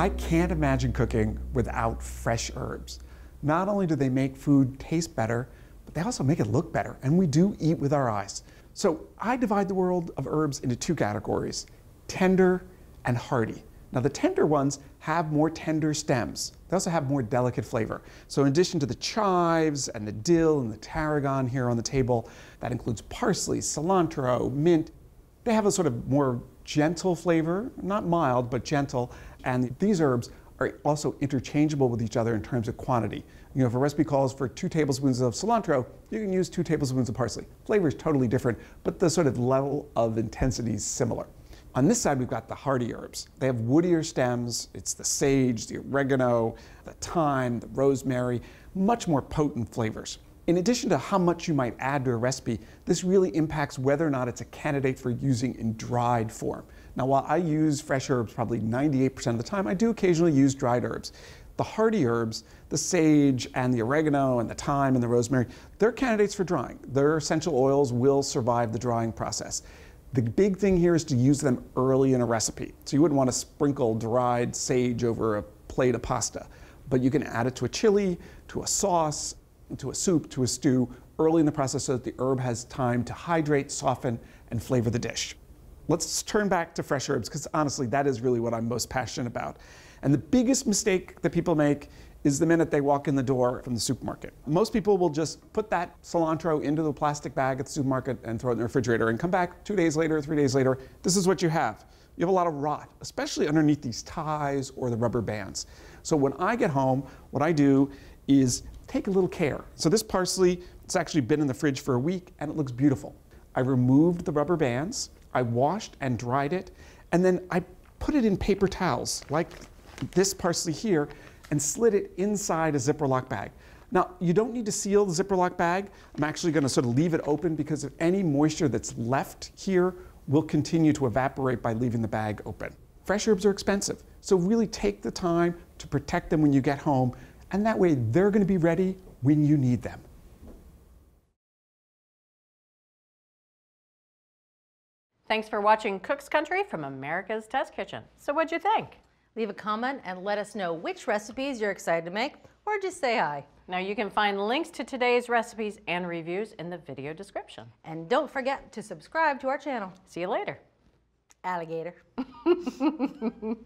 I can't imagine cooking without fresh herbs. Not only do they make food taste better, but they also make it look better, and we do eat with our eyes. So I divide the world of herbs into two categories tender and hardy. Now, the tender ones have more tender stems. They also have more delicate flavor. So, in addition to the chives and the dill and the tarragon here on the table, that includes parsley, cilantro, mint. They have a sort of more gentle flavor, not mild, but gentle. And these herbs are also interchangeable with each other in terms of quantity. You know, if a recipe calls for two tablespoons of cilantro, you can use two tablespoons of parsley. Flavor is totally different, but the sort of level of intensity is similar. On this side, we've got the hardy herbs. They have woodier stems. It's the sage, the oregano, the thyme, the rosemary, much more potent flavors. In addition to how much you might add to a recipe, this really impacts whether or not it's a candidate for using in dried form. Now, while I use fresh herbs probably 98% of the time, I do occasionally use dried herbs. The hardy herbs, the sage and the oregano and the thyme and the rosemary, they're candidates for drying. Their essential oils will survive the drying process. The big thing here is to use them early in a recipe. So you wouldn't want to sprinkle dried sage over a plate of pasta, but you can add it to a chili, to a sauce, to a soup, to a stew early in the process so that the herb has time to hydrate, soften, and flavor the dish. Let's turn back to fresh herbs because honestly, that is really what I'm most passionate about. And the biggest mistake that people make is the minute they walk in the door from the supermarket. Most people will just put that cilantro into the plastic bag at the supermarket and throw it in the refrigerator and come back two days later, three days later. This is what you have. You have a lot of rot, especially underneath these ties or the rubber bands. So when I get home, what I do is take a little care. So this parsley, it's actually been in the fridge for a week and it looks beautiful. I removed the rubber bands, I washed and dried it, and then I put it in paper towels like this parsley here and slid it inside a Ziploc bag. Now, you don't need to seal the Ziploc bag. I'm actually going to sort of leave it open because if any moisture that's left here will continue to evaporate by leaving the bag open. Fresh herbs are expensive, so really take the time to protect them when you get home, and that way they're going to be ready when you need them. Thanks for watching Cook's Country from America's Test Kitchen. So what'd you think? Leave a comment and let us know which recipes you're excited to make, or just say hi. Now you can find links to today's recipes and reviews in the video description. And don't forget to subscribe to our channel. See you later. Alligator.